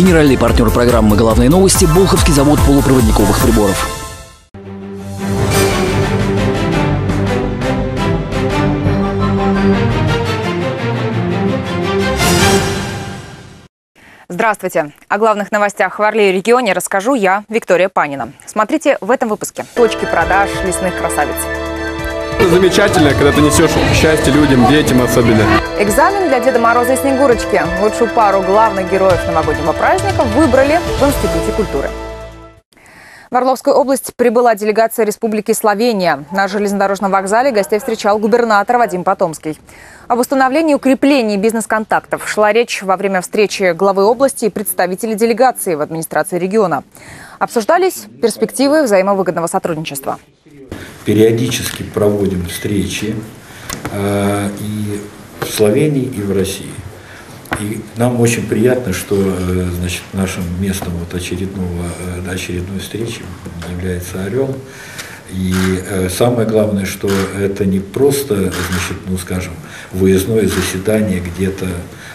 Генеральный партнер программы «Главные новости» – Болховский завод полупроводниковых приборов. Здравствуйте. О главных новостях в Орле и регионе расскажу я, Виктория Панина. Смотрите в этом выпуске. Точки продаж лесных красавиц. Замечательно, когда ты несешь счастье людям, детям особенно. Экзамен для Деда Мороза и Снегурочки. Лучшую пару главных героев новогоднего праздника выбрали в Институте культуры. В Орловскую область прибыла делегация Республики Словения. На железнодорожном вокзале гостей встречал губернатор Вадим Потомский. Об установлении и укреплении бизнес-контактов шла речь во время встречи главы области и представителей делегации в администрации региона. Обсуждались перспективы взаимовыгодного сотрудничества. Периодически проводим встречи э, и в Словении, и в России. И нам очень приятно, что э, значит, нашим местом вот очередного, э, очередной встречи является Орел. И самое главное, что это не просто, значит, ну скажем, выездное заседание где-то,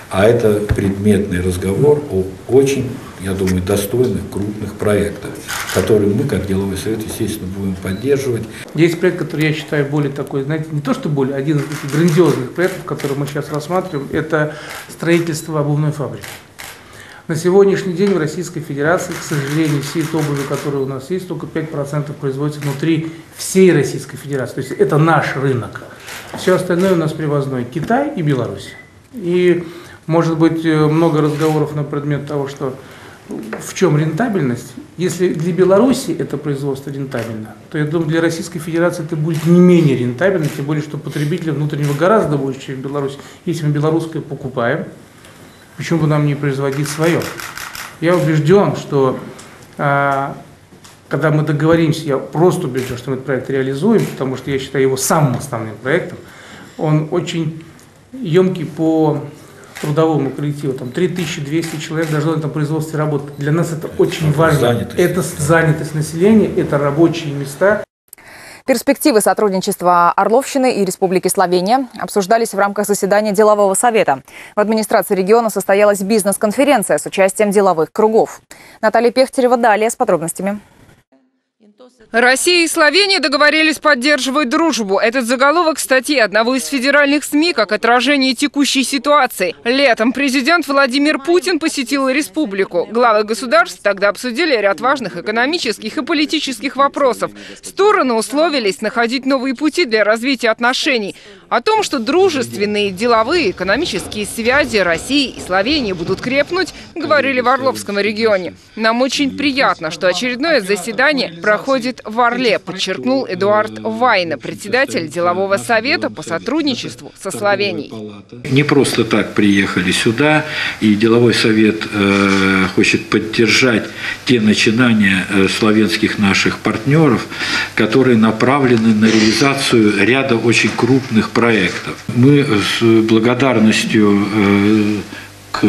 а это предметный разговор о очень, я думаю, достойных, крупных проектах, которые мы, как деловой совет, естественно, будем поддерживать. Есть проект, который я считаю более такой, знаете, не то что более, один из таких грандиозных проектов, который мы сейчас рассматриваем, это строительство обувной фабрики. На сегодняшний день в Российской Федерации, к сожалению, всей обуви, которая у нас есть, только 5% производится внутри всей Российской Федерации. То есть это наш рынок. Все остальное у нас привозной. Китай и Беларусь. И может быть э, много разговоров на предмет того, что в чем рентабельность. Если для Беларуси это производство рентабельно, то я думаю, для Российской Федерации это будет не менее рентабельно, тем более, что потребителя внутреннего гораздо больше, чем в Беларуси. Если мы белорусское покупаем, Почему бы нам не производить свое? Я убежден, что а, когда мы договоримся, я просто убежден, что мы этот проект реализуем, потому что я считаю его самым основным проектом, он очень емкий по трудовому коллективу, там 3200 человек должно на этом производстве работать. Для нас это очень важно. Занятость. Это занятость населения, это рабочие места. Перспективы сотрудничества Орловщины и Республики Словения обсуждались в рамках заседания делового совета. В администрации региона состоялась бизнес-конференция с участием деловых кругов. Наталья Пехтерева далее с подробностями. Россия и Словения договорились поддерживать дружбу. Этот заголовок статьи одного из федеральных СМИ как отражение текущей ситуации. Летом президент Владимир Путин посетил республику. Главы государств тогда обсудили ряд важных экономических и политических вопросов. Стороны условились находить новые пути для развития отношений. О том, что дружественные деловые экономические связи России и Словении будут крепнуть, говорили в Орловском регионе. Нам очень приятно, что очередное заседание проходит в Орле, подчеркнул Эдуард Вайна, председатель делового совета по сотрудничеству со Словенией. Не просто так приехали сюда, и деловой совет э, хочет поддержать те начинания э, славянских наших партнеров, которые направлены на реализацию ряда очень крупных проектов. Мы с благодарностью э, к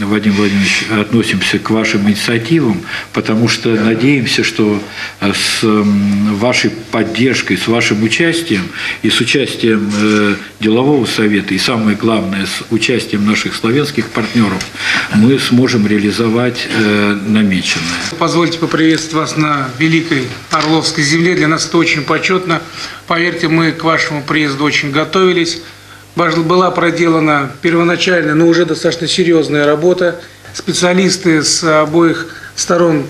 Вадим Владимирович относимся к вашим инициативам, потому что надеемся, что э, с вашей поддержкой, с вашим участием и с участием э, делового совета, и самое главное, с участием наших славянских партнеров, мы сможем реализовать намеченное. Позвольте поприветствовать вас на Великой Орловской земле. Для нас это очень почетно. Поверьте, мы к вашему приезду очень готовились. Была проделана первоначальная, но уже достаточно серьезная работа. Специалисты с обоих сторон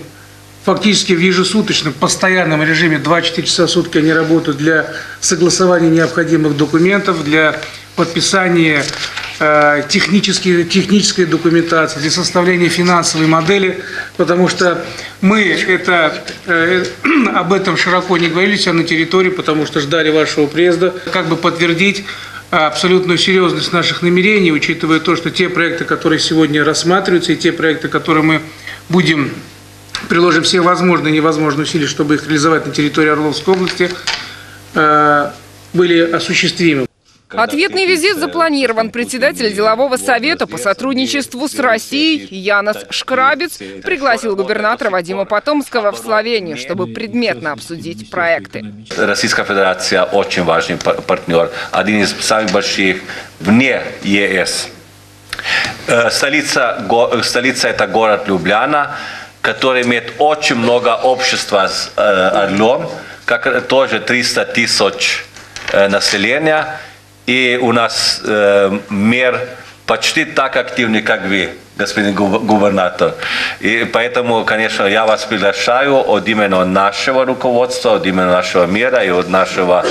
фактически в ежесуточном, постоянном режиме, 24 часа в сутки они работают для согласования необходимых документов, для подписания э, технической, технической документации, для составления финансовой модели, потому что мы это, э, об этом широко не говорили себя на территории, потому что ждали вашего приезда, как бы подтвердить абсолютную серьезность наших намерений, учитывая то, что те проекты, которые сегодня рассматриваются, и те проекты, которые мы будем приложим все возможные и невозможные усилия, чтобы их реализовать на территории Орловской области, э, были осуществимы. Ответный визит запланирован. Председатель делового совета по сотрудничеству с Россией Янос Шкрабец пригласил губернатора Вадима Потомского в Словению, чтобы предметно обсудить проекты. Российская Федерация очень важный партнер, один из самых больших вне ЕС. Э, Столица, го- столица это город Любляна, который имеет очень много общества с э, Орлом, как тоже 300 тысяч э, населения. И у нас э, мэр почти так активный, как вы, господин губ- губернатор. И поэтому, конечно, я вас приглашаю от имени нашего руководства, от имени нашего мира и от нашего,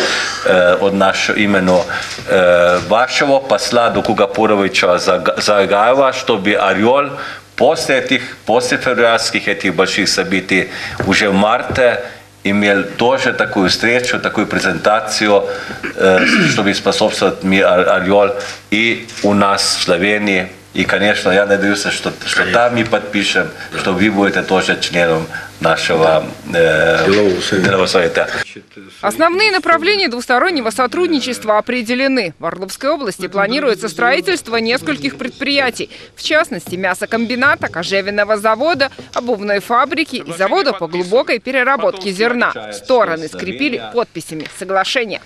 э, от нашего именно э, вашего посла Дукуга Пуровича Заг- Загаева, чтобы Орел после этих, после февральских этих больших событий уже в марте имел тоже такую встречу, такую презентацию, э, чтобы способствовать ми- Ор- Орел и у нас в Словении. И, конечно, я надеюсь, что, что там мы подпишем, что вы будете тоже членом нашего э, Делового совета. Основные направления двустороннего сотрудничества определены. В Орловской области планируется строительство нескольких предприятий. В частности, мясокомбината, кожевенного завода, обувной фабрики и завода по глубокой переработке зерна. Стороны скрепили подписями. Соглашения.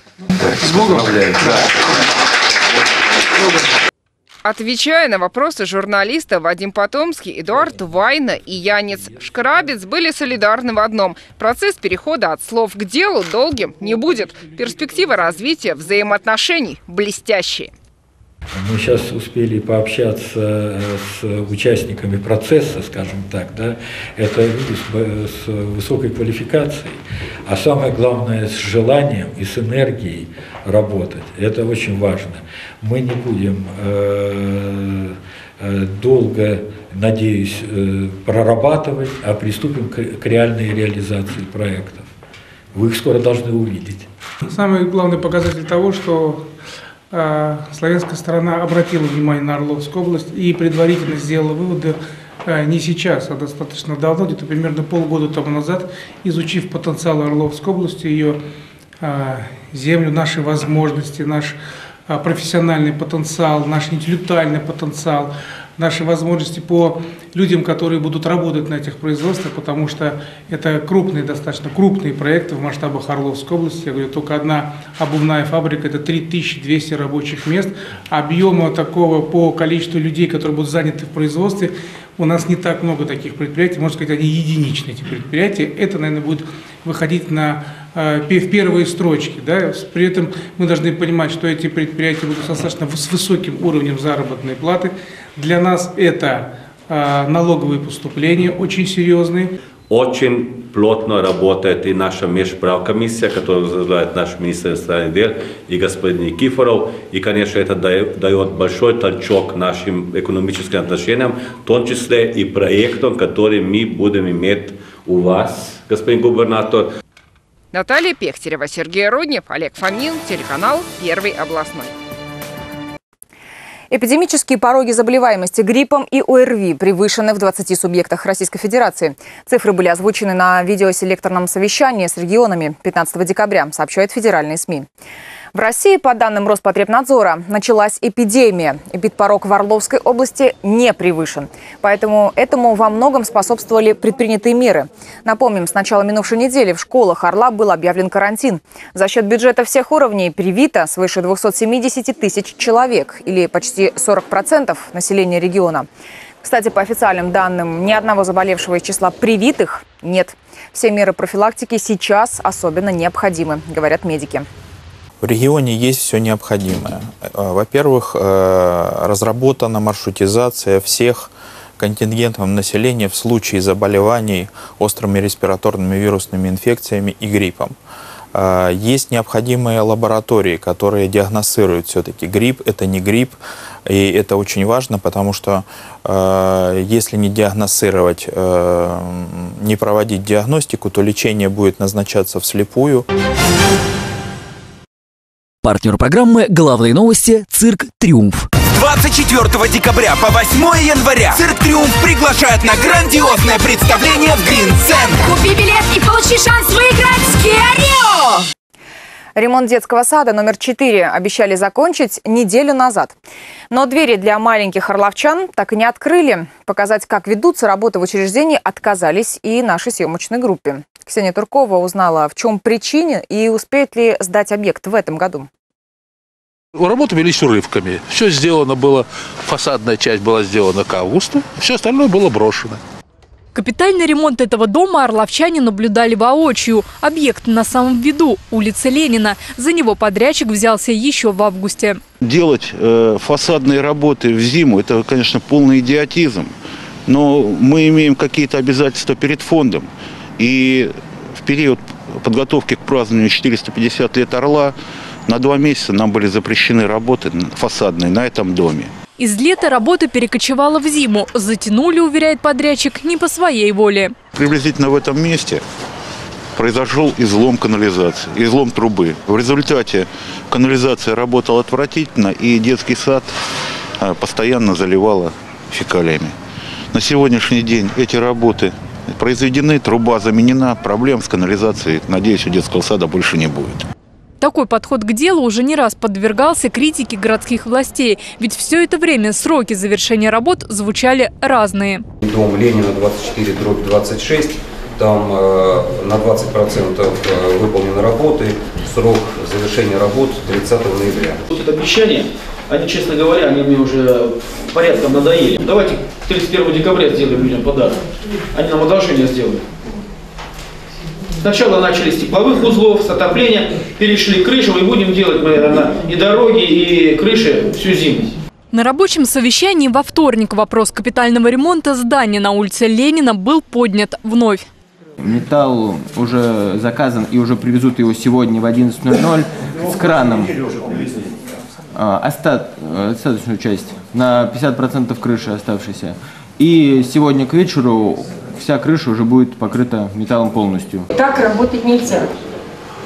Отвечая на вопросы журналиста, Вадим Потомский, Эдуард Вайна и Янец Шкрабец были солидарны в одном. Процесс перехода от слов к делу долгим не будет. Перспективы развития взаимоотношений блестящие. Мы сейчас успели пообщаться э, с участниками процесса, скажем так, да, это люди с, высокой квалификацией, а самое главное, с желанием и с энергией работать. Это очень важно. Мы не будем э, э, долго, надеюсь, прорабатывать, а приступим к, реальной реализации проектов. Вы их скоро должны увидеть. Самый главный показатель того, что славянская сторона обратила внимание на Орловскую область и предварительно сделала выводы э, не сейчас, а достаточно давно, где-то примерно полгода тому назад, изучив потенциал Орловской области, ее э, землю, наши возможности, наш профессиональный потенциал, наш интеллектуальный потенциал, наши возможности по людям, которые будут работать на этих производствах, потому что это крупные, достаточно крупные проекты в масштабах Орловской области. Я говорю, только одна обувная фабрика – это 3200 рабочих мест. Объема такого по количеству людей, которые будут заняты в производстве, у нас не так много таких предприятий, можно сказать, они единичные, эти предприятия. Это, наверное, будет выходить на, в первые строчки. Да? При этом мы должны понимать, что эти предприятия будут достаточно с высоким уровнем заработной платы. Для нас это э, налоговые поступления очень серьезные. Очень плотно работает и наша межправкомиссия, которую возглавляет наш министр иностранных дел и господин Никифоров. И, конечно, это дает большой толчок нашим экономическим отношениям, в том числе и проектам, которые мы будем иметь у вас, господин губернатор. Наталья Пехтерева, Сергей Руднев, Олег Фомин, телеканал «Первый областной». Эпидемические пороги заболеваемости гриппом и ОРВИ превышены в 20 субъектах Российской Федерации. Цифры были озвучены на видеоселекторном совещании с регионами 15 декабря, сообщают федеральные СМИ. В России, по данным Роспотребнадзора, началась эпидемия. Эпидпорог в Орловской области не превышен. Поэтому этому во многом способствовали предпринятые меры. Напомним, с начала минувшей недели в школах Орла был объявлен карантин. За счет бюджета всех уровней привито свыше 270 тысяч человек, или почти 40% населения региона. Кстати, по официальным данным, ни одного заболевшего из числа привитых нет. Все меры профилактики сейчас особенно необходимы, говорят медики. В регионе есть все необходимое. Э, Во-первых, э, разработана маршрутизация всех контингентов населения в случае заболеваний острыми респираторными вирусными инфекциями и гриппом. Э, Есть необходимые лаборатории, которые диагностируют все-таки грипп, это не грипп, и это очень важно, потому что если не диагностировать, не проводить диагностику, то лечение будет назначаться вслепую. Партнер программы «Главные новости. Цирк Триумф». 24 декабря по 8 января Цирк Триумф приглашает на грандиозное представление в Грин-центр. Купи билет и получи шанс выиграть с Kia Rio! Ремонт детского сада номер 4 обещали закончить неделю назад. Но двери для маленьких орловчан так и не открыли. Показать, как ведутся работы в учреждении, отказались и нашей съемочной группе. Ксения Туркова узнала, в чем причине и успеет ли сдать объект в этом году. Работы велись урывками. Все сделано было, фасадная часть была сделана к августу, все остальное было брошено. Капитальный ремонт этого дома орловчане наблюдали воочию. Объект на самом виду – улица Ленина. За него подрядчик взялся еще в августе. Делать э, фасадные работы в зиму – это, конечно, полный идиотизм. Но мы имеем какие-то обязательства перед фондом. И в период подготовки к празднованию 450 лет Орла на два месяца нам были запрещены работы фасадные на этом доме. Из лета работа перекочевала в зиму. Затянули, уверяет подрядчик, не по своей воле. Приблизительно в этом месте произошел излом канализации, излом трубы. В результате канализация работала отвратительно, и детский сад а, постоянно заливала фекалиями. На сегодняшний день эти работы произведены, труба заменена, проблем с канализацией, надеюсь, у детского сада больше не будет. Такой подход к делу уже не раз подвергался критике городских властей, ведь все это время сроки завершения работ звучали разные. Дом Ленина 24, дробь 26, там э, на 20% э, выполнены работы, срок завершения работ 30 ноября. Вот это обещание, они, честно говоря, они мне уже порядком надоели. Давайте 31 декабря сделаем людям подарок. Они нам одолжение сделают. Сначала начали с тепловых узлов, с отопления, перешли к крышам и будем делать, наверное, и дороги, и крыши всю зиму. На рабочем совещании во вторник вопрос капитального ремонта здания на улице Ленина был поднят вновь. Металл уже заказан и уже привезут его сегодня в 11.00 с краном. А, остат, остаточную часть на 50% крыши оставшейся. И сегодня к вечеру вся крыша уже будет покрыта металлом полностью. Так работать нельзя.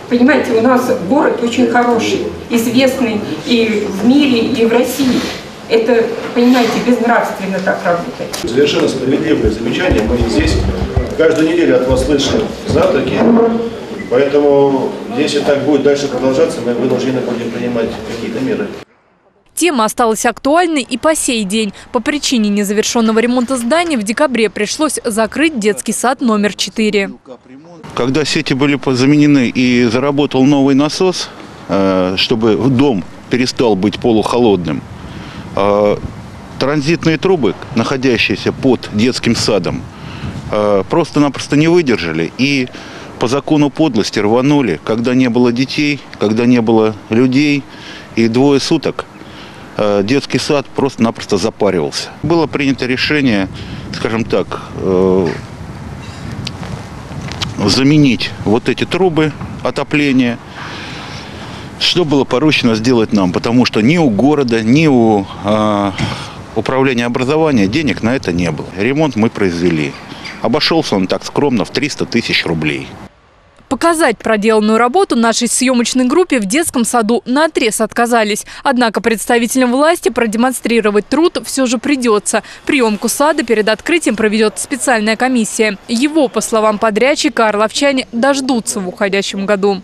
Понимаете, у нас город очень хороший, известный и в мире, и в России. Это, понимаете, безнравственно так работать. Совершенно справедливое замечание. Мы здесь каждую неделю от вас слышим знатоки. Поэтому, если так будет дальше продолжаться, мы вынуждены будем принимать какие-то меры. Тема осталась актуальной и по сей день. По причине незавершенного ремонта здания в декабре пришлось закрыть детский сад номер 4. Когда сети были заменены и заработал новый насос, э, чтобы дом перестал быть полухолодным, э, транзитные трубы, находящиеся под детским садом, э, просто-напросто не выдержали и по закону подлости рванули, когда не было детей, когда не было людей, и двое суток детский сад просто-напросто запаривался. Было принято решение, скажем так, э, заменить вот эти трубы отопления, что было поручено сделать нам, потому что ни у города, ни у э, управления образования денег на это не было. Ремонт мы произвели. Обошелся он так скромно в 300 тысяч рублей. Показать проделанную работу нашей съемочной группе в детском саду на отрез отказались. Однако представителям власти продемонстрировать труд все же придется. Приемку сада перед открытием проведет специальная комиссия. Его, по словам подрядчика, орловчане дождутся в уходящем году.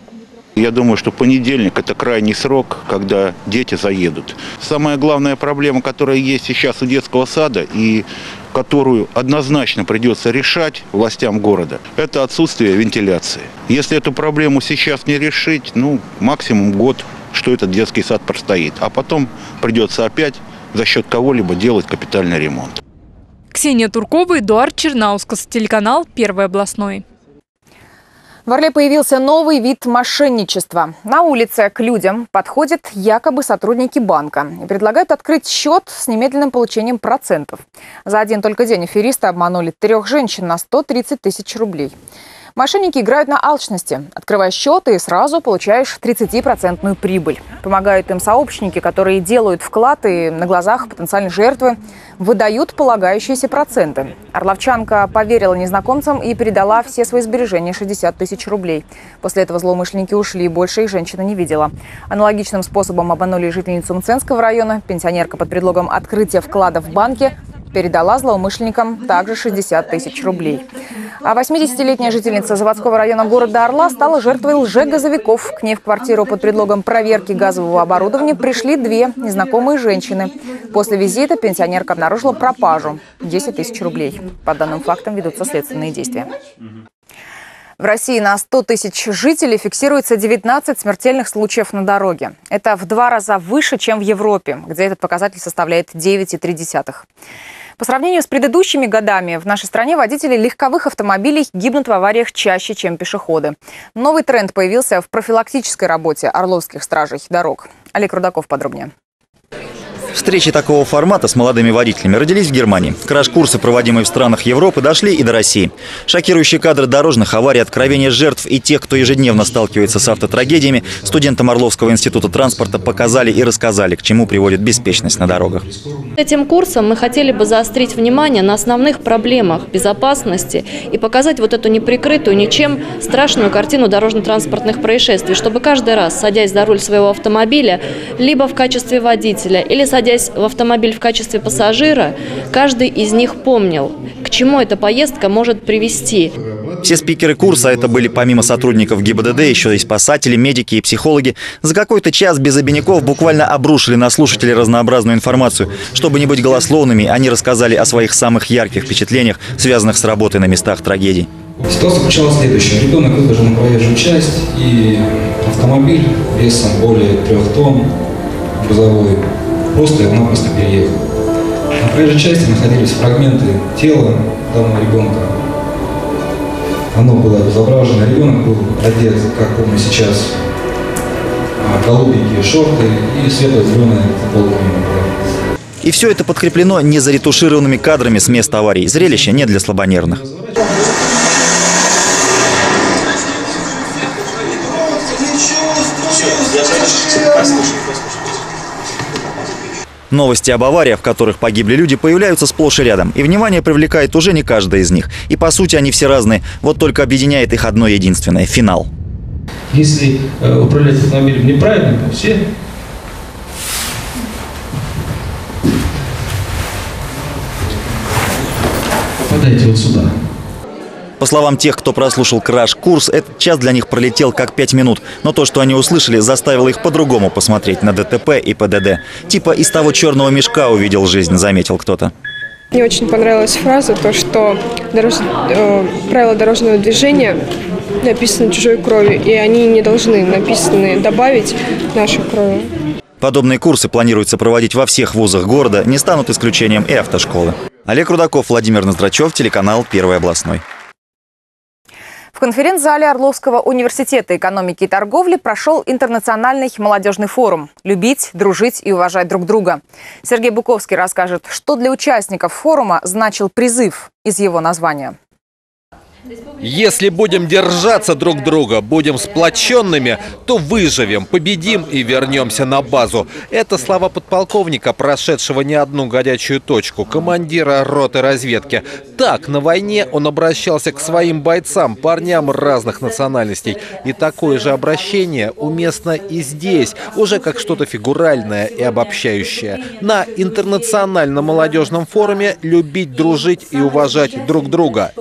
Я думаю, что понедельник – это крайний срок, когда дети заедут. Самая главная проблема, которая есть сейчас у детского сада и которую однозначно придется решать властям города, это отсутствие вентиляции. Если эту проблему сейчас не решить, ну, максимум год, что этот детский сад простоит. А потом придется опять за счет кого-либо делать капитальный ремонт. Ксения Туркова, Эдуард Чернаускас, телеканал «Первый областной». В Орле появился новый вид мошенничества. На улице к людям подходят якобы сотрудники банка и предлагают открыть счет с немедленным получением процентов. За один только день аферисты обманули трех женщин на 130 тысяч рублей. Мошенники играют на алчности. Открывая счет и сразу получаешь 30% прибыль. Помогают им сообщники, которые делают вклад и на глазах потенциальной жертвы выдают полагающиеся проценты. Орловчанка поверила незнакомцам и передала все свои сбережения 60 тысяч рублей. После этого злоумышленники ушли, больше их женщина не видела. Аналогичным способом обманули жительницу Мценского района. Пенсионерка под предлогом открытия вклада в банке передала злоумышленникам также 60 тысяч рублей. А 80-летняя жительница заводского района города Орла стала жертвой лжегазовиков. К ней в квартиру под предлогом проверки газового оборудования пришли две незнакомые женщины. После визита пенсионерка обнаружила пропажу – 10 тысяч рублей. По данным фактам ведутся следственные действия. В России на 100 тысяч жителей фиксируется 19 смертельных случаев на дороге. Это в два раза выше, чем в Европе, где этот показатель составляет 9,3. По сравнению с предыдущими годами в нашей стране водители легковых автомобилей гибнут в авариях чаще, чем пешеходы. Новый тренд появился в профилактической работе орловских стражей дорог. Олег Рудаков подробнее. Встречи такого формата с молодыми водителями родились в Германии. Краш-курсы, проводимые в странах Европы, дошли и до России. Шокирующие кадры дорожных аварий, откровения жертв и тех, кто ежедневно сталкивается с автотрагедиями, студентам Орловского института транспорта показали и рассказали, к чему приводит беспечность на дорогах. Этим курсом мы хотели бы заострить внимание на основных проблемах безопасности и показать вот эту неприкрытую ничем страшную картину дорожно-транспортных происшествий, чтобы каждый раз, садясь за руль своего автомобиля, либо в качестве водителя, или садясь в автомобиль в качестве пассажира, каждый из них помнил, к чему эта поездка может привести. Все спикеры курса, это были помимо сотрудников ГИБДД, еще и спасатели, медики и психологи, за какой-то час без обиняков буквально обрушили на слушателей разнообразную информацию. Чтобы не быть голословными, они рассказали о своих самых ярких впечатлениях, связанных с работой на местах трагедий. Ситуация заключалась в следующем. Ребенок выложен на проезжую часть, и автомобиль весом более трех тонн, грузовой, просто его-напросто переехал. На проезжей части находились фрагменты тела данного ребенка. Оно было обезображено. Ребенок был одет, как помню сейчас, голубенькие шорты и светло-зеленая футболка. И все это подкреплено незаретушированными кадрами с места аварии. Зрелище не для слабонервных. Новости об авариях, в которых погибли люди, появляются сплошь и рядом. И внимание привлекает уже не каждая из них. И по сути они все разные. Вот только объединяет их одно единственное – финал. Если э, управлять автомобилем неправильно, то все попадаете вот сюда. По словам тех, кто прослушал краш-курс, этот час для них пролетел как пять минут. Но то, что они услышали, заставило их по-другому посмотреть на ДТП и ПДД. Типа из того черного мешка увидел жизнь, заметил кто-то. Мне очень понравилась фраза, то, что дорож... э, правила дорожного движения написаны чужой кровью, и они не должны написаны добавить нашей крови. Подобные курсы планируется проводить во всех вузах города, не станут исключением и автошколы. Олег Рудаков, Владимир Ноздрачев, телеканал «Первый областной». В конференц-зале Орловского университета экономики и торговли прошел интернациональный молодежный форум «Любить, дружить и уважать друг друга». Сергей Буковский расскажет, что для участников форума значил призыв из его названия. Если будем держаться друг друга, будем сплоченными, то выживем, победим и вернемся на базу. Это слова подполковника, прошедшего не одну горячую точку, командира роты разведки. Так, на войне он обращался к своим бойцам, парням разных национальностей. И такое же обращение уместно и здесь, уже как что-то фигуральное и обобщающее. На интернациональном молодежном форуме «Любить, дружить и уважать друг друга».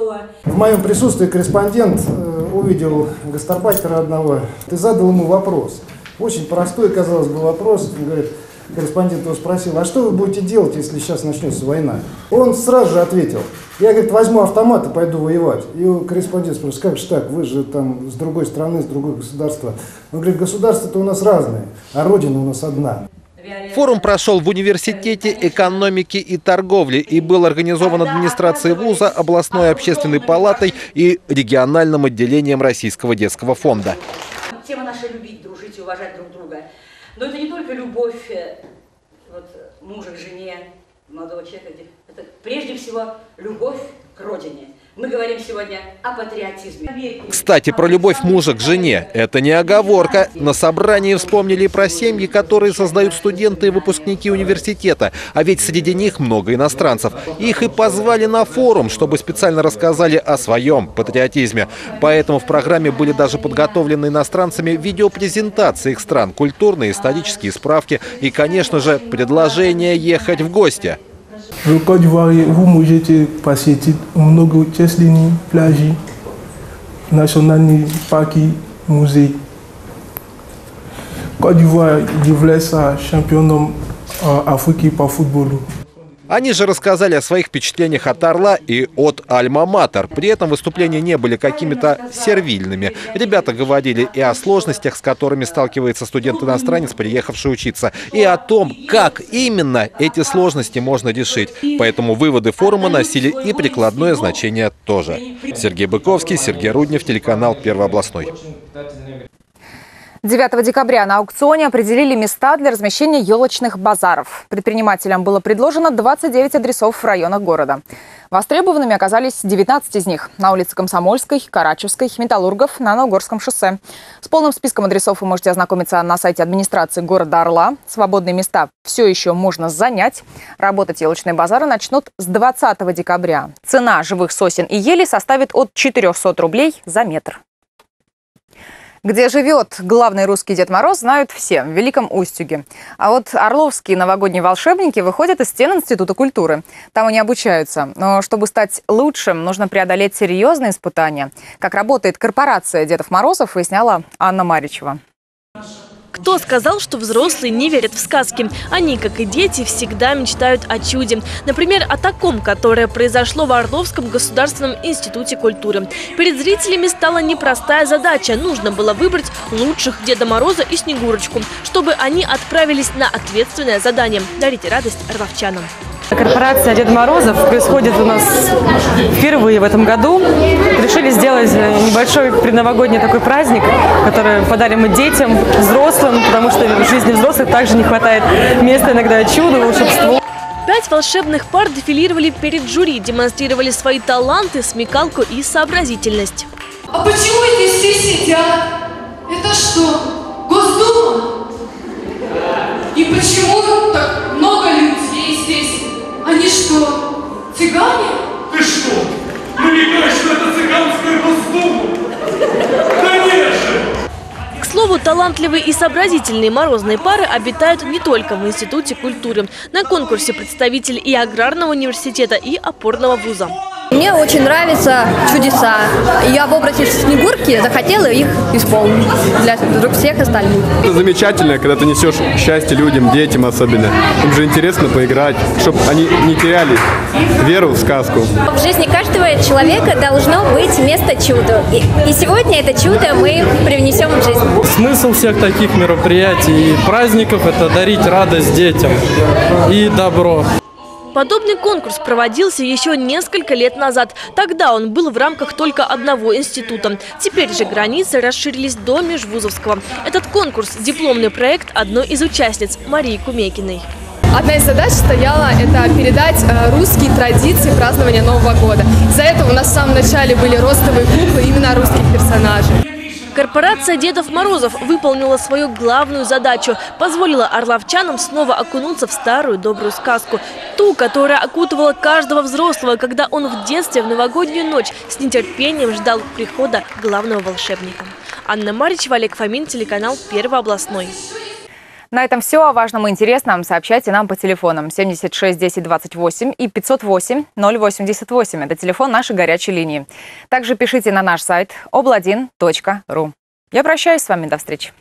В моем присутствии корреспондент э, увидел гастарбайтера одного и задал ему вопрос. Очень простой, казалось бы, вопрос. Он говорит, корреспондент его спросил, а что вы будете делать, если сейчас начнется война? Он сразу же ответил, я, говорит, возьму автомат и пойду воевать. И корреспондент спрашивает, как же так, вы же там с другой страны, с другого государства. Он говорит, государства-то у нас разные, а родина у нас одна. Форум прошел в Университете экономики и торговли и был организован администрацией вуза, областной общественной палатой и региональным отделением Российского детского фонда. Тема наша – любить, дружить и уважать друг друга. Но это не только любовь вот, мужа к жене, молодого человека. Это прежде всего любовь к родине. Мы говорим сегодня о патриотизме. Кстати, про любовь мужа к жене. Это не оговорка. На собрании вспомнили про семьи, которые создают студенты и выпускники университета. А ведь среди них много иностранцев. Их и позвали на форум, чтобы специально рассказали о своем патриотизме. Поэтому в программе были даже подготовлены иностранцами видеопрезентации их стран, культурные, исторические справки и, конечно же, предложение ехать в гости. Le Côte d'Ivoire, vous mangez passé Monogo, Cheslini, Plagi, National Paki, Musée. Côte d'Ivoire, je voulais ça champion d'Afrique par football. Они же рассказали о своих впечатлениях от «Орла» и от «Альма-Матер». При этом выступления не были какими-то сервильными. Ребята говорили и о сложностях, с которыми сталкивается студент-иностранец, приехавший учиться, и о том, как именно эти сложности можно решить. Поэтому выводы форума носили и прикладное значение тоже. Сергей Быковский, Сергей Руднев, телеканал «Первый областной». 9 декабря на аукционе определили места для размещения елочных базаров. Предпринимателям было предложено 29 адресов в районах города. Востребованными оказались 19 из них на улице Комсомольской, Карачевской, Металлургов, на Ногорском шоссе. С полным списком адресов вы можете ознакомиться на сайте администрации города Орла. Свободные места все еще можно занять. Работать елочные базары начнут с 20 декабря. Цена живых сосен и ели составит от 400 рублей за метр. Где живет главный русский Дед Мороз, знают все, в Великом Устюге. А вот орловские новогодние волшебники выходят из стен Института культуры. Там они обучаются. Но чтобы стать лучшим, нужно преодолеть серьезные испытания. Как работает корпорация Дедов Морозов, выясняла Анна Маричева. Кто сказал, что взрослые не верят в сказки? Они, как и дети, всегда мечтают о чуде. Например, о таком, которое произошло в Орловском государственном институте культуры. Перед зрителями стала непростая задача. Нужно было выбрать лучших Деда Мороза и Снегурочку, чтобы они отправились на ответственное задание – дарить радость орловчанам. Корпорация Дед Морозов происходит у нас впервые в этом году. Решили сделать небольшой предновогодний такой праздник, который подарим мы детям, взрослым, потому что в жизни взрослых также не хватает места иногда чуду, волшебству. Пять волшебных пар дефилировали перед жюри, демонстрировали свои таланты, смекалку и сообразительность. А почему здесь все сидят? Это что, Госдума? И почему так много людей здесь? Они что, цыгане? Ты что, намекаешь, что это цыганская Госдума? Конечно! К слову, талантливые и сообразительные морозные пары обитают не только в Институте культуры. На конкурсе представители и аграрного университета, и опорного вуза. Мне очень нравятся чудеса. Я в образе Снегурки захотела их исполнить для всех остальных. Это замечательно, когда ты несешь счастье людям, детям особенно. Им же интересно поиграть, чтобы они не теряли веру в сказку. В жизни каждого человека должно быть место чуду. И, и сегодня это чудо мы привнесем в жизнь. Смысл всех таких мероприятий и праздников – это дарить радость детям и добро. Подобный конкурс проводился еще несколько лет назад. Тогда он был в рамках только одного института. Теперь же границы расширились до межвузовского. Этот конкурс – дипломный проект одной из участниц Марии Кумекиной. Одна из задач стояла это передать русские традиции празднования Нового года. Из-за этого у нас в самом начале были ростовые куклы именно русских персонажей. Корпорация Дедов Морозов выполнила свою главную задачу. Позволила орловчанам снова окунуться в старую добрую сказку. Ту, которая окутывала каждого взрослого, когда он в детстве в новогоднюю ночь с нетерпением ждал прихода главного волшебника. Анна Маричева, Олег Фомин, телеканал Первый областной. На этом все. О важном и интересном сообщайте нам по телефонам 76 10 28 и 508 088. Это телефон нашей горячей линии. Также пишите на наш сайт obla1.ru. Я прощаюсь с вами. До встречи.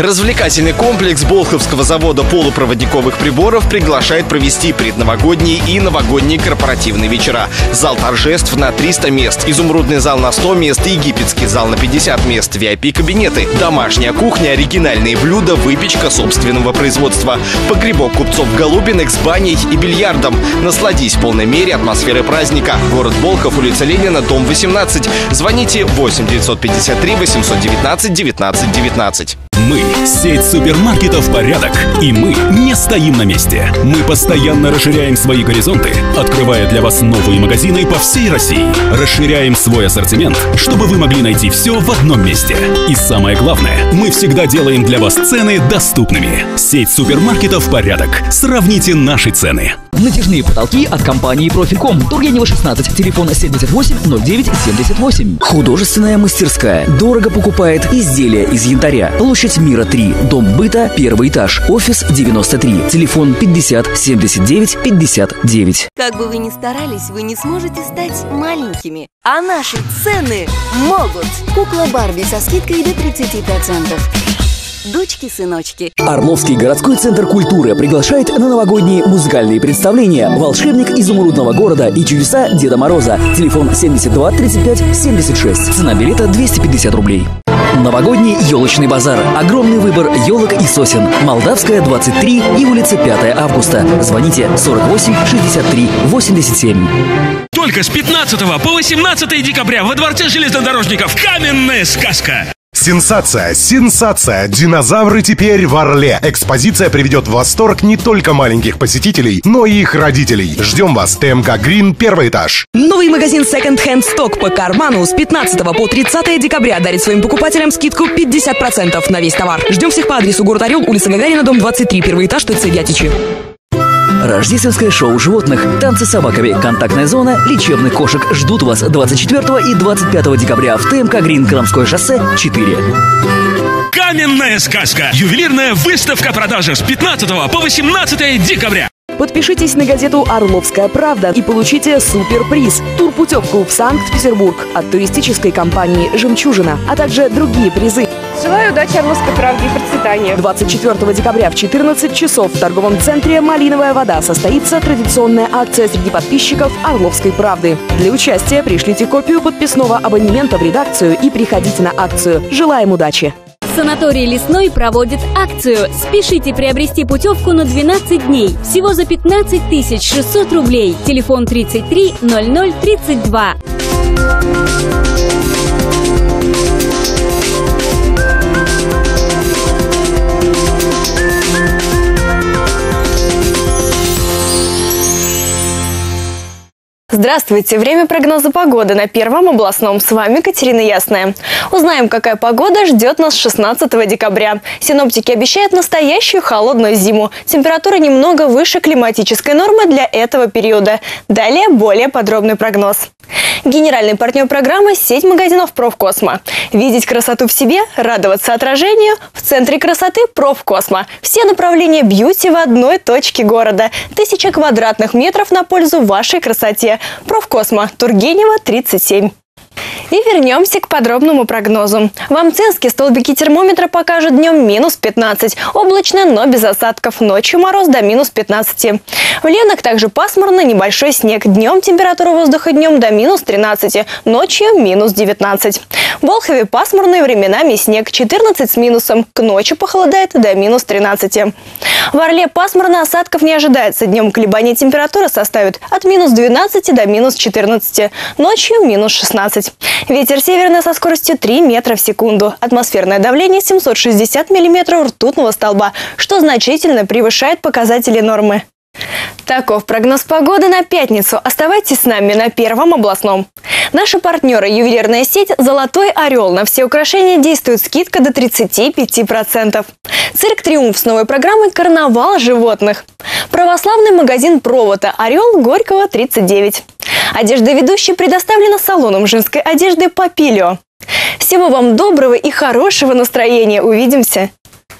Развлекательный комплекс Болховского завода полупроводниковых приборов приглашает провести предновогодние и новогодние корпоративные вечера. Зал торжеств на 300 мест, изумрудный зал на 100 мест, египетский зал на 50 мест, VIP-кабинеты, домашняя кухня, оригинальные блюда, выпечка собственного производства, погребок купцов Голубиных с баней и бильярдом. Насладись в полной мере атмосферой праздника. Город Болхов, улица Ленина, дом 18. Звоните 8 953 819 19 19. Мы – сеть супермаркетов «Порядок», и мы не стоим на месте. Мы постоянно расширяем свои горизонты, открывая для вас новые магазины по всей России. Расширяем свой ассортимент, чтобы вы могли найти все в одном месте. И самое главное, мы всегда делаем для вас цены доступными. Сеть супермаркетов «Порядок». Сравните наши цены. Натяжные потолки от компании Профильком. Тургенева 16. Телефон 78 09 78. Художественная мастерская. Дорого покупает изделия из янтаря. Площадь Мира 3. Дом быта. Первый этаж. Офис 93. Телефон 50 79 59. Как бы вы ни старались, вы не сможете стать маленькими. А наши цены могут. Кукла Барби со скидкой до 30%. дочки-сыночки. Орловский городской центр культуры приглашает на новогодние музыкальные представления «Волшебник изумрудного города» и «Чудеса Деда Мороза». Телефон 72 35 76. Цена билета 250 рублей. Новогодний елочный базар. Огромный выбор елок и сосен. Молдавская, 23 и улица 5 августа. Звоните 48 63 87. Только с 15 по 18 декабря во Дворце железнодорожников «Каменная сказка». Сенсация! Сенсация! Динозавры теперь в Орле. Экспозиция приведет в восторг не только маленьких посетителей, но и их родителей. Ждем вас. ТМК Грин, первый этаж. Новый магазин Second Hand Stock по карману с 15 по 30 декабря дарит своим покупателям скидку 50% на весь товар. Ждем всех по адресу город Орел, улица Гагарина, дом 23, первый этаж, ТЦ Вятичи. Рождественское шоу животных, танцы с собаками, контактная зона, лечебных кошек ждут вас 24 и 25 декабря в ТМК Грин Крамское шоссе 4. Каменная сказка. Ювелирная выставка продажи с 15 по 18 декабря. Подпишитесь на газету «Орловская правда» и получите суперприз – турпутевку в Санкт-Петербург от туристической компании «Жемчужина», а также другие призы. Желаю удачи Орловской правде и процветания. 24 декабря в 14 часов в торговом центре «Малиновая вода» состоится традиционная акция среди подписчиков «Орловской правды». Для участия пришлите копию подписного абонемента в редакцию и приходите на акцию. Желаем удачи! Санаторий «Лесной» проводит акцию. Спешите приобрести путевку на 12 дней. Всего за 15 600 рублей. Телефон 33 00 32. Здравствуйте! Время прогноза погоды на Первом областном. С вами Катерина Ясная. Узнаем, какая погода ждет нас 16 декабря. Синоптики обещают настоящую холодную зиму. Температура немного выше климатической нормы для этого периода. Далее более подробный прогноз. Генеральный партнер программы – сеть магазинов «Профкосмо». Видеть красоту в себе, радоваться отражению – в центре красоты «Профкосмо». Все направления бьюти в одной точке города. Тысяча квадратных метров на пользу вашей красоте. Профкосмо. Тургенева, 37. И вернемся к подробному прогнозу. В Амцинске столбики термометра покажут днем минус 15. Облачно, но без осадков. Ночью мороз до минус 15. В Ленах также пасмурно, небольшой снег. Днем температура воздуха днем до минус 13. Ночью минус 19. В Волхове пасмурные временами снег 14 с минусом. К ночи похолодает до минус 13. В Орле пасмурно, осадков не ожидается. Днем колебания температуры составят от минус 12 до минус 14. Ночью минус 16. Ветер северный со скоростью 3 метра в секунду. Атмосферное давление 760 миллиметров ртутного столба, что значительно превышает показатели нормы. Таков прогноз погоды на пятницу. Оставайтесь с нами на Первом областном. Наши партнеры ювелирная сеть «Золотой орел». На все украшения действует скидка до 35%. Цирк «Триумф» с новой программой «Карнавал животных». Православный магазин «Провода» «Орел» Горького, 39. Одежда ведущей предоставлена салоном женской одежды «Папилио». Всего вам доброго и хорошего настроения. Увидимся!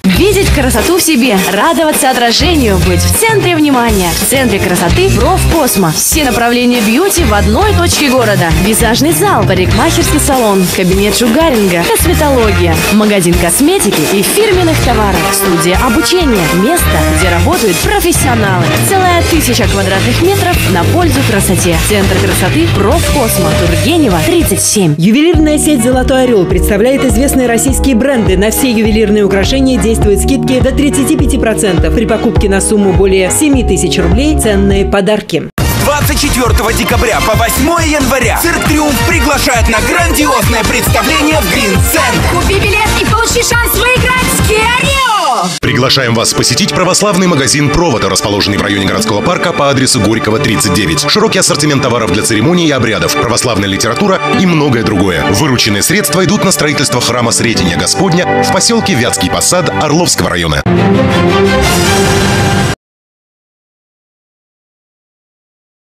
Видеть красоту в себе, радоваться отражению, быть в центре внимания. В центре красоты Профкосмо. Все направления бьюти в одной точке города. Визажный зал, парикмахерский салон, кабинет шугаринга, косметология, магазин косметики и фирменных товаров, студия обучения, место, где работают профессионалы. Целая тысяча квадратных метров на пользу красоте. Центр красоты Профкосмо. Тургенева, 37. Ювелирная сеть «Золотой орел» представляет известные российские бренды. На все ювелирные украшения действуют скидки до 35%. При покупке на сумму более 7 тысяч рублей ценные подарки. 24 декабря по 8 января Цирк Триумф приглашает на грандиозное представление в Грин-центр. Купи билет и получи шанс выиграть с Приглашаем вас посетить православный магазин «Провода», расположенный в районе городского парка по адресу Горького, 39. Широкий ассортимент товаров для церемоний и обрядов, православная литература и многое другое. Вырученные средства идут на строительство храма Сретения Господня в поселке Вятский Посад Орловского района.